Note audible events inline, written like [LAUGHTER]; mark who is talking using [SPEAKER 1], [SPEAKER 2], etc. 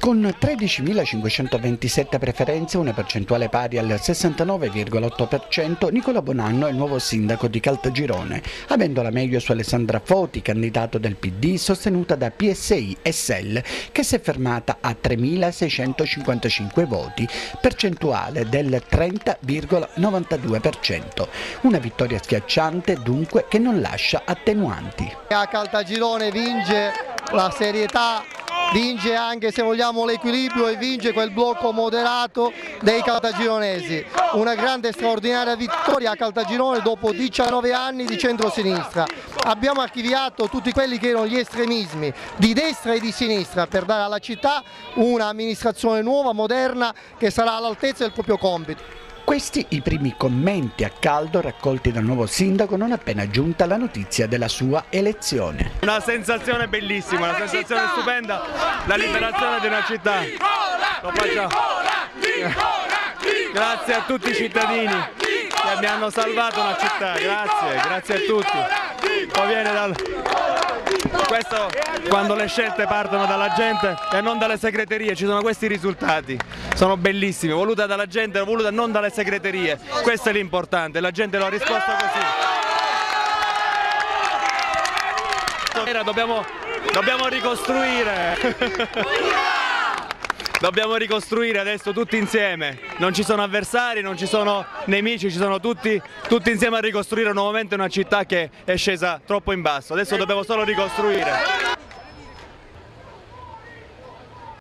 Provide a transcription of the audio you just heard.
[SPEAKER 1] Con 13.527 preferenze, una percentuale pari al 69,8%, Nicola Bonanno è il nuovo sindaco di Caltagirone, avendo la meglio su Alessandra Foti, candidato del PD, sostenuta da PSI e SEL, che si è fermata a 3.655 voti, percentuale del 30,92%. Una vittoria schiacciante dunque che non lascia attenuanti.
[SPEAKER 2] A Caltagirone vince la serietà vince anche se vogliamo l'equilibrio e vince quel blocco moderato dei caltagironesi. Una grande e straordinaria vittoria a Caltagirone dopo 19 anni di centrosinistra. Abbiamo archiviato tutti quelli che erano gli estremismi di destra e di sinistra per dare alla città un'amministrazione nuova, moderna, che sarà all'altezza del proprio compito.
[SPEAKER 1] Questi i primi commenti a caldo raccolti dal nuovo sindaco non appena giunta la notizia della sua elezione.
[SPEAKER 3] Una sensazione bellissima, una sensazione stupenda, la liberazione di una città. Lo facciamo. Grazie a tutti i cittadini che mi hanno salvato una città, grazie, grazie a tutti. Poi viene dal... Questo quando le scelte partono dalla gente e non dalle segreterie, ci sono questi risultati, sono bellissimi, voluta dalla gente, voluta non dalle segreterie, questo è l'importante, la gente lo ha risposto così. Dobbiamo, dobbiamo ricostruire. [LAUGHS] Dobbiamo ricostruire adesso tutti insieme, non ci sono avversari, non ci sono nemici, ci sono tutti, tutti insieme a ricostruire nuovamente una città che è scesa troppo in basso, adesso dobbiamo solo ricostruire.